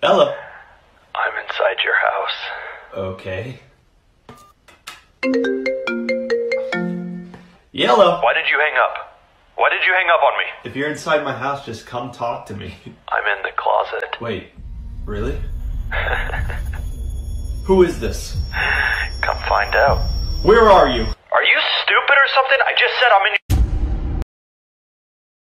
Ella. I'm inside your house. Okay. Yellow. Why did you hang up? Why did you hang up on me? If you're inside my house, just come talk to me. I'm in the closet. Wait, really? Who is this? Come find out. Where are you? Are you stupid or something? I just said I'm in